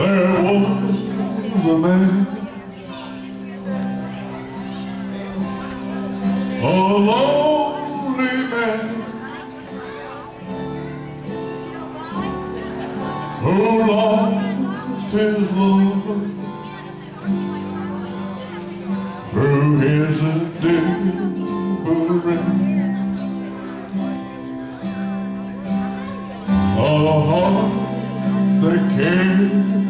There was a man A lonely man Who lost his love Through his endeavoring A heart that came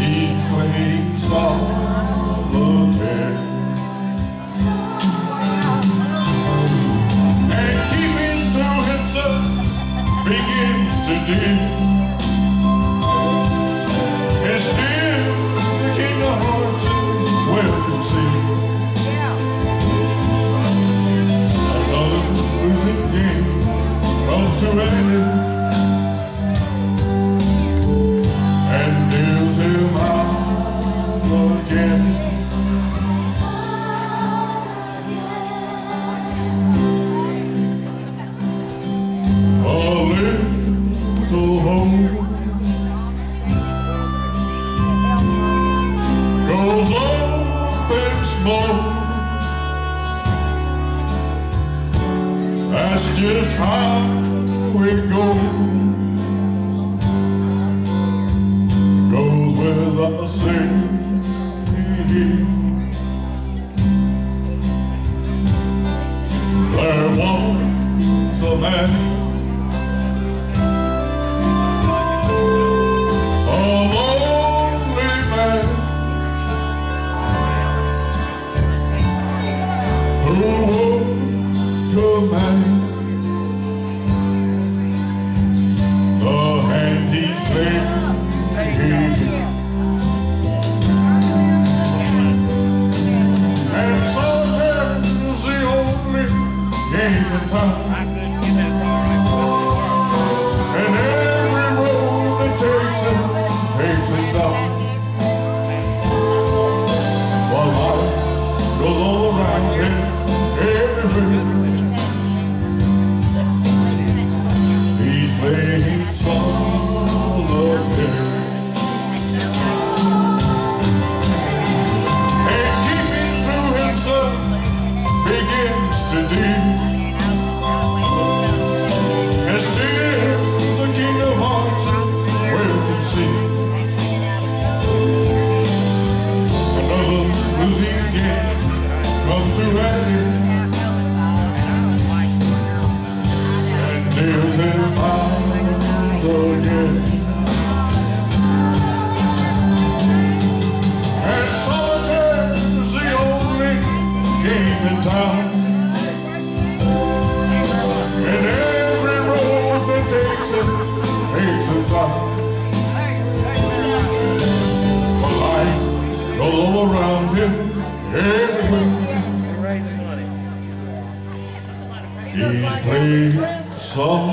He's playing solitaire. And keeping to himself begins to dim. And still the king of hearts little home goes up in smoke. That's just how it goes. Goes without saying. There was a man. The hand he's playing, and the only game in town. And solitaire's the only game in town. He's playing solitaire.